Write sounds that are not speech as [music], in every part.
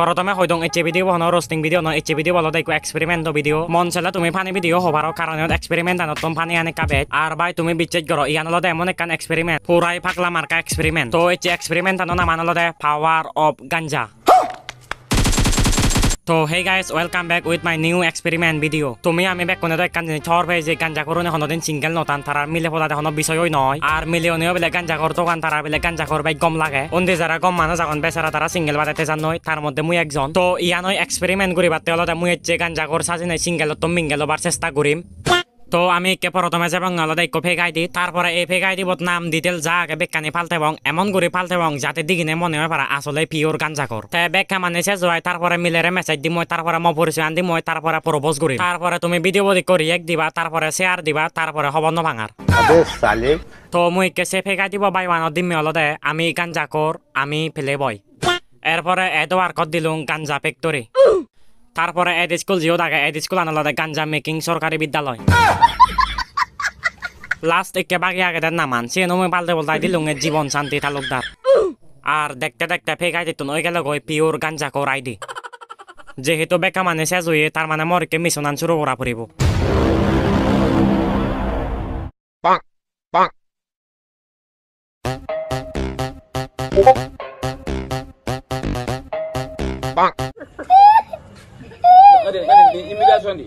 প্রথমে হয়তো এইচে ভিডিও বহন রোস্টিং ভিডিও নয় এইচে ভিডিও বলো দেখো এক্সপেরিমেন্ট ভিডিও মন চাইলে তুমি ফানি ভিডিও হবার কারণে এক্সপেরিমেন্ট আনো তুমি ফানি আনে কাবে আর ভাই তুমি বিচ্ছেদ করো ইয়ান হলো এমন একখান এক্সপেরিমেন্ট পুরাই ফাকলা মার্কা এক্সপেরিমেন্ট তো এইচে এক্সপেরিমেন্ট আনো নামান হলো পাওয়ার অফ গাঞ্জা তো hey guys welcome back with my new experiment video তুমি আমি ব্যাক কোনো একখান জিনিস থর পাই যে গাঞ্জা করুন এখন দিন সিঙ্গেল নতান তারা মিলে পোলা এখন বিষয়ই নয় আর মিলিয়নিও বেলে গাঞ্জা কর গান তারা বেলে গাঞ্জা কর বাই গম লাগে। অন্দি যারা গম মানুষ যখন বেচারা তারা সিঙ্গেল বাজাতে যান নয় তার মধ্যে মুই একজন। তো ইয়া নয় এক্সপেরিমেন্ট করি বাতে হলো মুই হচ্ছে গাঞ্জা কর সাজি নাই সিঙ্গেল তো মিঙ্গেল বার চেষ্টা করিম তো আমি কে প্রথমে এবং আলাদাইক্য ফেকাই দিই তারপরে এই ফেকাই দিব নাম ডিটেল যা আগে বেকানি ফালতে এবং এমন করে ফালতে এবং যাতে দিগিনে মনে হয় পারা আসলে পিওর গাঞ্জা কর। তাই ব্যাখ্যা মানে শেষ হয় তারপরে মিলেরে মেসেজ দিম তারপরে ম পরিচয় দিম তারপরে প্রবোজ করি তারপরে তুমি ভিডিও বদি করি এক দিবা তারপরে শেয়ার দিবা তারপরে হবন ভাঙার। তো মুই কেসে ফেকাই দিব বাই ওয়ানত দিমি অলদে আমি গাঞ্জা কর আমি ফেলে বয়। এরপরে এদোয়ার কত দিলুম গাঞ্জা ফেক্টরি তারপরে এড স্কুল জিও থাকে এড স্কুল আনলদে গাঞ্জা মেকিং সরকারি বিদ্যালয়। লাস্ট একে বাকি আগে দেন নামান সে নমই পাল্টে বলতে দিলুম এর জীবন শান্তি তালুকদার আর দেখতে দেখতে ফেকাই দিত ওই গেল গই পিওর গাঞ্জা কর আইডি যেহেতু বেকা মানে শেষ হয়ে তার মানে মরকে মিশন আন শুরু করা পড়িব bonk, de ka de immigration de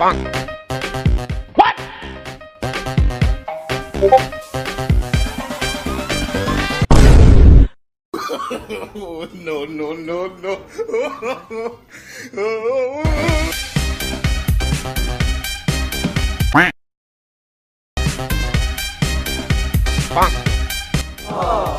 bang. What? Oh, [laughs] no no no. No Bang. Oh.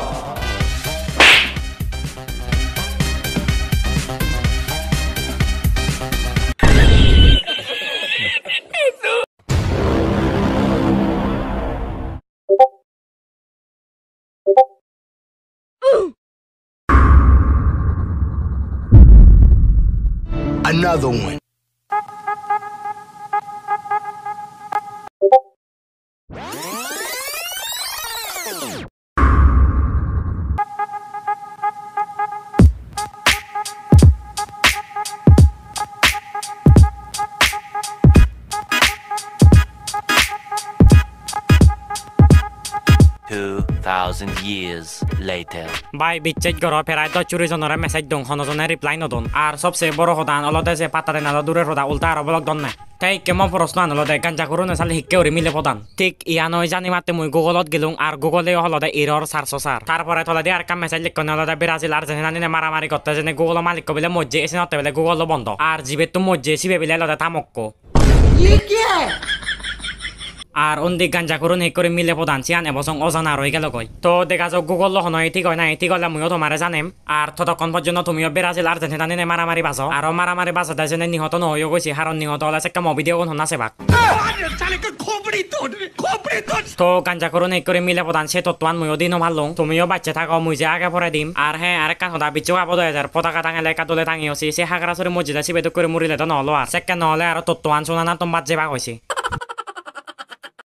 Another one. Two thousand years later. বাই বিচ্ছেদ গর ফেরাই তো চুরি জনরে মেসেজ দং হনজনে রিপ্লাই নদন। আর সবচেয়ে বড় হদান অলদে যে পাতা দেন দূরের হদা উল্টা আর বলক দন নাই। তাই কেমন প্রশ্ন আনলদে গাঞ্জা করু নেচালে শিক্ষে উরি মিলে প্রদান ঠিক ইয়া নয় জানি মাতে মুই গুগলত গেলুম আর গুগলে হলদে ইরর সারছো সার তারপরে তলে দিয়ে আর কাম মেসেজ লিখ নলদে ব্রাজিল আর জেনে নানি মারামারি করতে জেনে গুগল মালিক বলে মজ্জে এসে নতে বলে গুগল বন্ধ। আর জিবে তো মজ্জে সিবে বিলে লদে তামক্কো। আর অন্দি গাঞ্জা করুন হে করে মিলে প্রধান চিয়ান এবছর অজানা রয়ে গেল কই তো দেখা যাক গুগল হন ঠিক হয় না ঠিক হলে মইও তোমারে জানিম। আর ততক্ষণ পর্যন্ত তুমিও বেরাজিল আর জেনে জানি মারামারি বাজো আর মারামারি বাজাতে জেনে নিহত নহইও গৈছে হারণ নিহত হলে একটা মভিডিও কোন হন্না সেবাক তো গাঞ্জা করুন হে করে মিলে প্রধান সে তত্ত্বান মইও দিনও ভালো। তুমিও বাচ্চা থাকো, মুই যে আগে পরে দিম। আর হ্যাঁ আর কান হদা বিচ্ছু হয়ে যার পতাকা টাঙালে কাদলে টাঙিয়েছি সে হাগরা সরে মসজিদে সিবেদ করে মুড়িলে তো নহলো আর সেকে নহলে আর তত্ত্বান শোনা না তোমার যে ভাগ হয়েছে